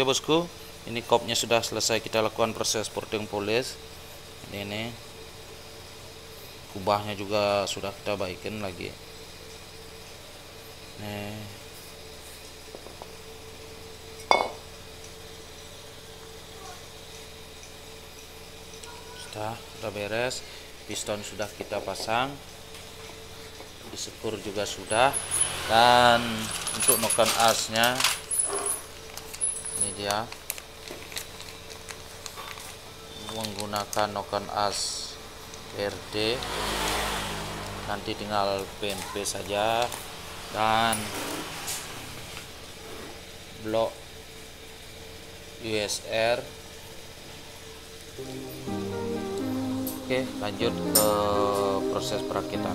Oke bosku, ini kopnya sudah selesai kita lakukan proses porting polis. Ini, ini kubahnya juga sudah kita baikin lagi. Nih. Sudah, sudah beres. Piston sudah kita pasang. Disekur juga sudah. Dan untuk noken asnya dia menggunakan noken as RD nanti tinggal PNP saja. Dan blok USR oke lanjut ke proses perakitan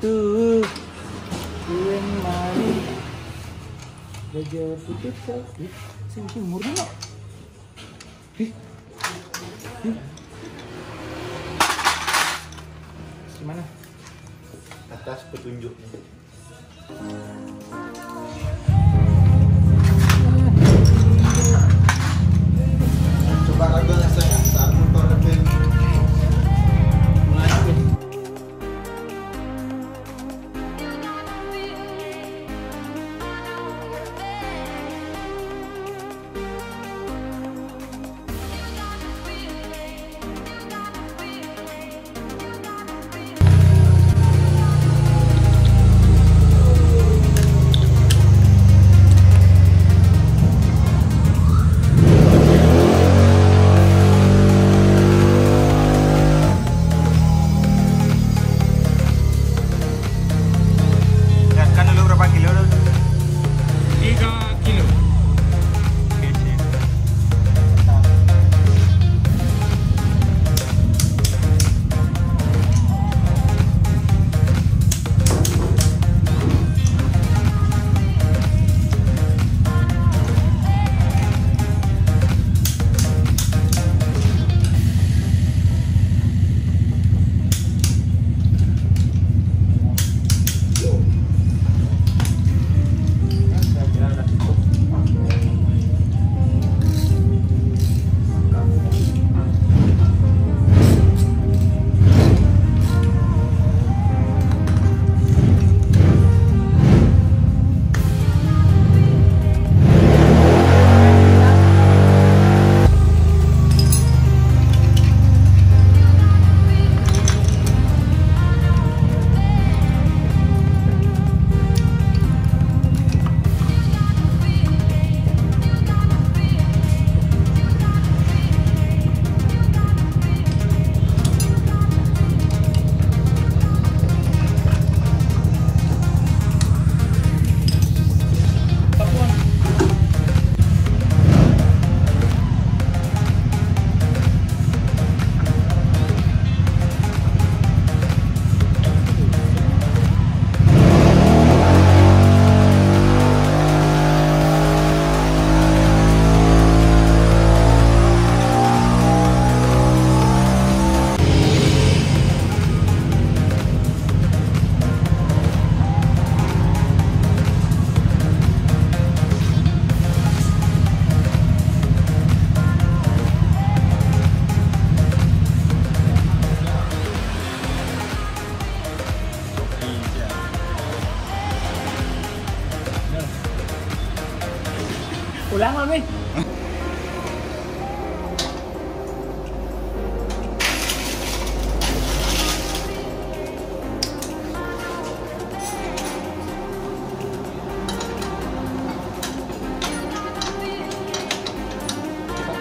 tuh kuen mari. Gajah putih tuh ih sing sing murni no ih ih. Gimana? Atas petunjuknya.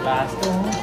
उदास तो हूँ